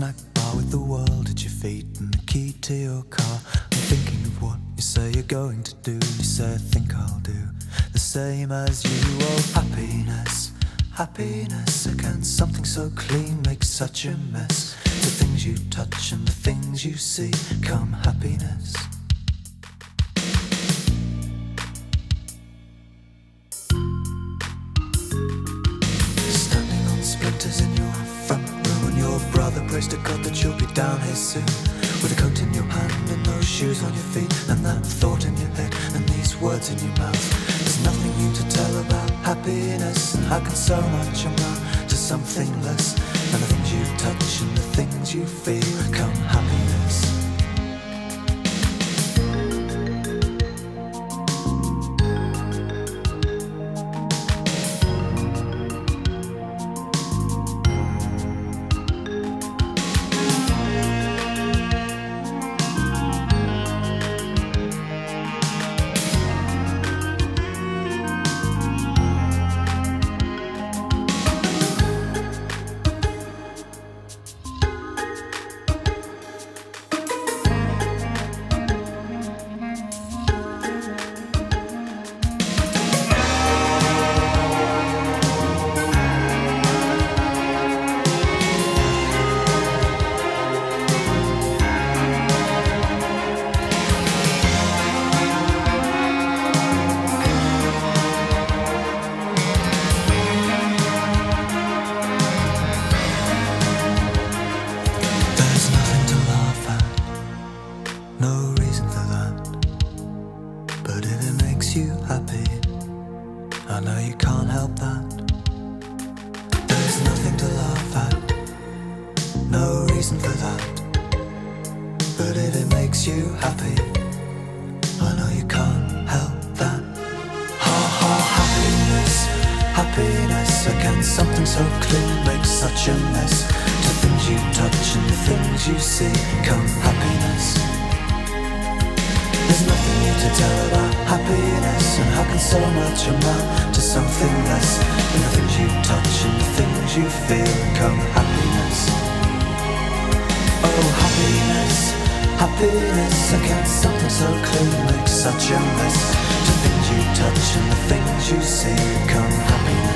snack bar with the world at your feet and the key to your car. I'm thinking of what you say you're going to do. You say I think I'll do the same as you. Oh, happiness, happiness. Again, something so clean makes such a mess. The things you touch and the things you see come happiness. Prays to God that you'll be down here soon. With a coat in your hand and those shoes on your feet, and that thought in your head and these words in your mouth. There's nothing new to tell about happiness, and how can so much amount to something less? And the things you touch and the things you feel makes you happy, I know you can't help that. There's nothing to laugh at, no reason for that. But if it makes you happy, I know you can't help that. Ha ha, happiness, happiness. Again, something so clean makes such a mess. To things you touch and the things you see come happiness. There's nothing new to tell about so much amount to something less? When the things you touch and the things you feel come happiness. Oh, happiness, happiness. Again, something so clean makes such a mess. To things you touch and the things you see come happiness.